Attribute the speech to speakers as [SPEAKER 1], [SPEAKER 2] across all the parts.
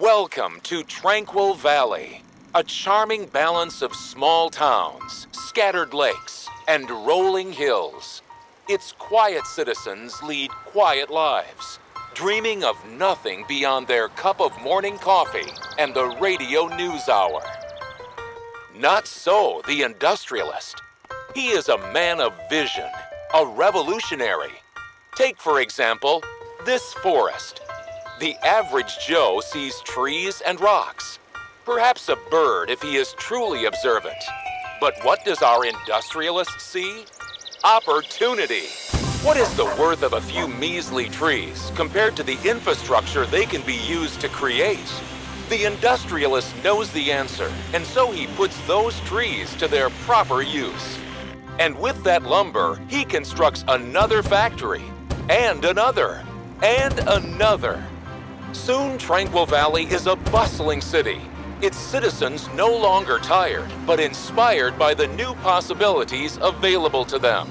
[SPEAKER 1] Welcome to Tranquil Valley, a charming balance of small towns, scattered lakes, and rolling hills. Its quiet citizens lead quiet lives, dreaming of nothing beyond their cup of morning coffee and the radio news hour. Not so the industrialist. He is a man of vision, a revolutionary. Take, for example, this forest. The average Joe sees trees and rocks, perhaps a bird if he is truly observant. But what does our industrialist see? Opportunity. What is the worth of a few measly trees compared to the infrastructure they can be used to create? The industrialist knows the answer, and so he puts those trees to their proper use. And with that lumber, he constructs another factory, and another, and another. Soon, Tranquil Valley is a bustling city. Its citizens no longer tired, but inspired by the new possibilities available to them.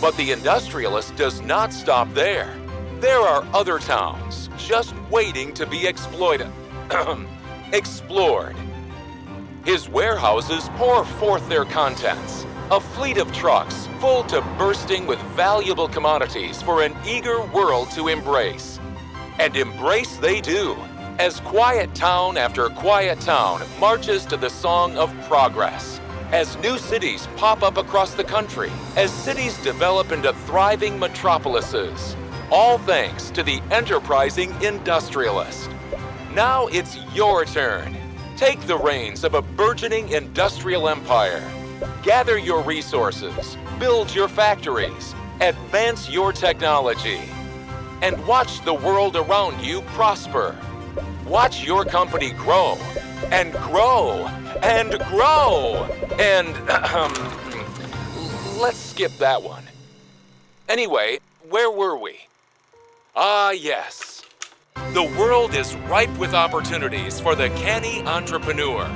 [SPEAKER 1] But the industrialist does not stop there. There are other towns just waiting to be exploited. explored. His warehouses pour forth their contents. A fleet of trucks full to bursting with valuable commodities for an eager world to embrace. And embrace they do, as quiet town after quiet town marches to the song of progress. As new cities pop up across the country, as cities develop into thriving metropolises, all thanks to the enterprising industrialist. Now it's your turn. Take the reins of a burgeoning industrial empire. Gather your resources, build your factories, advance your technology, and watch the world around you prosper. Watch your company grow and grow and grow. And um, let's skip that one. Anyway, where were we? Ah, yes. The world is ripe with opportunities for the canny entrepreneur.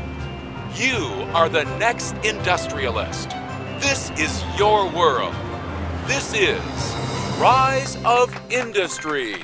[SPEAKER 1] You are the next industrialist. This is your world. This is Rise of Industry.